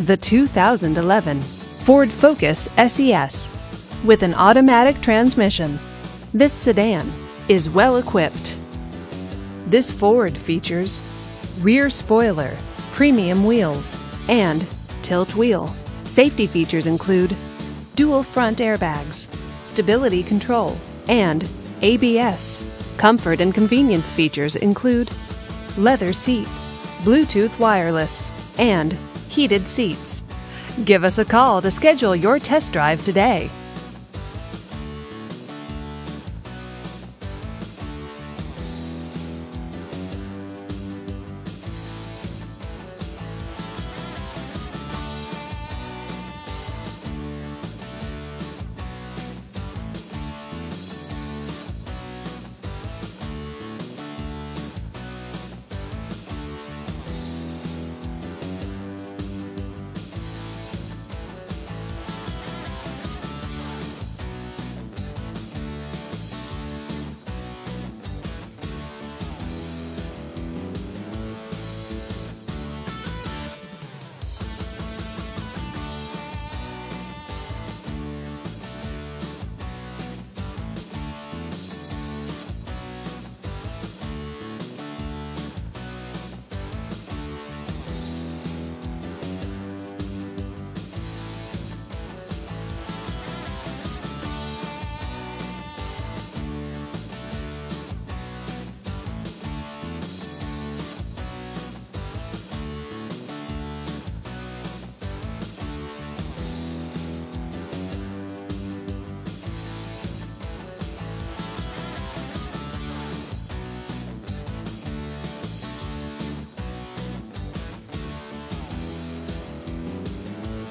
the 2011 Ford Focus SES. With an automatic transmission, this sedan is well equipped. This Ford features rear spoiler, premium wheels, and tilt wheel. Safety features include dual front airbags, stability control, and ABS. Comfort and convenience features include leather seats, Bluetooth wireless, and heated seats. Give us a call to schedule your test drive today.